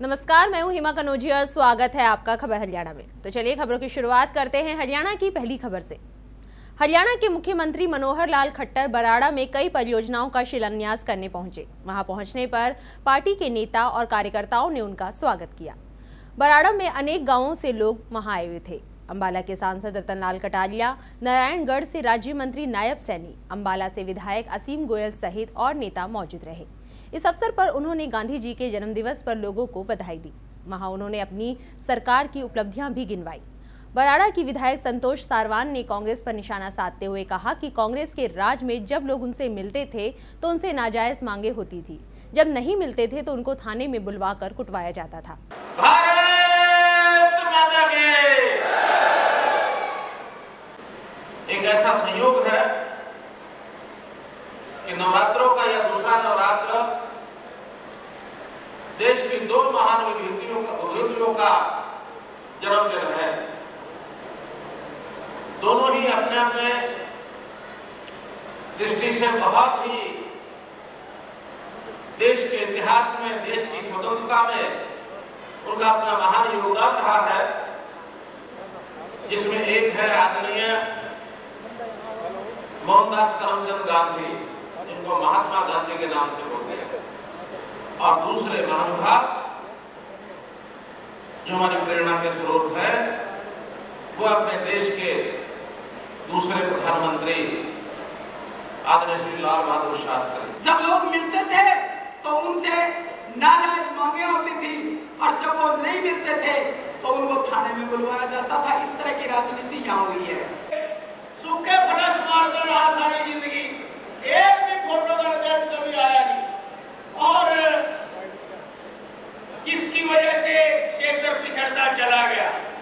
नमस्कार, मैं हूँ हिमा कनौजिया स्वागत है आपका खबर हरियाणा में। तो चलिए खबरों की शुरुआत करते हैं हरियाणा की पहली खबर से। हरियाणा के मुख्यमंत्री मनोहर लाल खट्टर बराड़ा में कई परियोजनाओं का शिलान्यास करने पहुँचे। वहाँ पहुँचने पर पार्टी के नेता और कार्यकर्ताओं ने उनका स्वागत किया। बराड़ा में अनेक गाँवों से लोग वहाँ आए हुए थे। अम्बाला के सांसद रतनलाल कटारिया, नारायणगढ़ से राज्य मंत्री नायब सैनी अम्बाला से विधायक असीम गोयल सहित और नेता मौजूद रहे। इस अवसर पर उन्होंने गांधी जी के जन्मदिवस पर लोगों को बधाई दी। वहाँ उन्होंने अपनी सरकार की उपलब्धियाँ भी गिनवाई। बराड़ा की विधायक संतोष सारवान ने कांग्रेस पर निशाना साधते हुए कहा कि कांग्रेस के राज में जब लोग उनसे मिलते थे तो उनसे नाजायज मांगे होती थी। जब नहीं मिलते थे तो उनको थाने में बुलवा कर कुटवाया जाता था। एक ऐसा संयोग है कि नवरात्रों का यह दूसरा नवरात्र देश की दो महान विभूतियों का विभूतियों का जन्मदिन है। दोनों ही अपने अपने दृष्टि से बहुत ही देश के इतिहास में, देश की स्वतंत्रता में उनका अपना महान योगदान रहा है। जिसमें एक है आदरणीय मोहनदास करमचंद गांधी, जिनको महात्मा गांधी के नाम से बोलते हैं। और दूसरे महानुभाव जो हमारी प्रेरणा के स्रोत है वो अपने देश के दूसरे प्रधानमंत्री आदरणीय श्री लाल बहादुर शास्त्री। जब लोग मिलते थे तो उनसे नाजायज मांगे होती थी और जब वो नहीं मिलते थे तो उनको थाने में बुलवाया जाता था। इस तरह की राजनीति यहाँ हुई है। सूखे फटस वजह से क्षेत्र पिछड़ता चला गया।